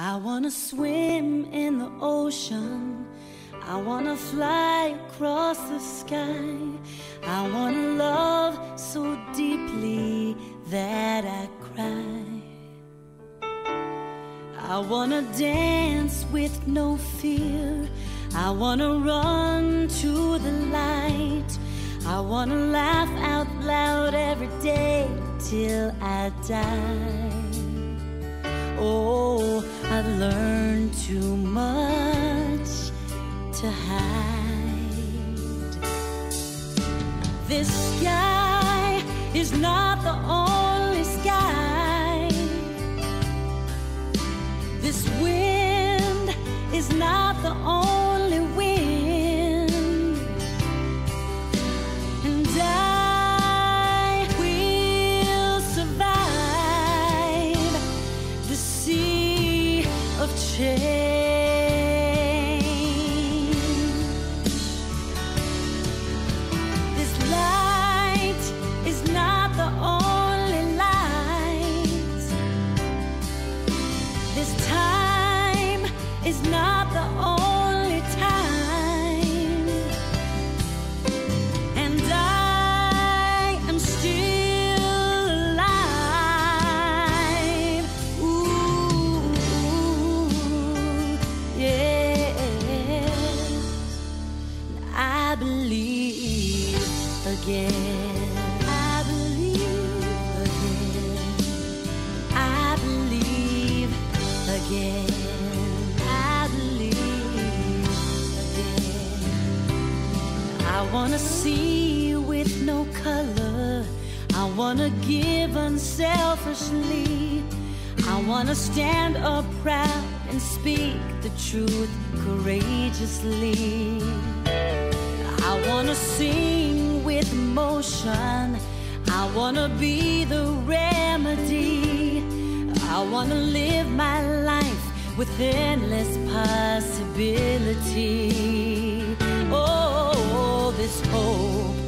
I wanna swim in the ocean. I wanna fly across the sky. I wanna love so deeply that I cry. I wanna dance with no fear. I wanna run to the light. I wanna laugh out loud every day till I die. Oh, I've learned too much to hide. This sky is not the only wanna give unselfishly. I wanna stand up proud and speak the truth courageously. I wanna sing with emotion. I wanna be the remedy. I wanna live my life with endless possibility. Oh, this hope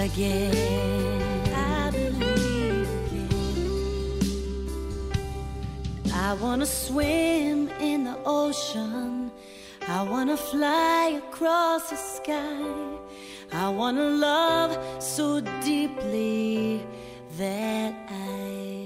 again. I believe. I wanna swim in the ocean. I wanna fly across the sky. I wanna love so deeply that I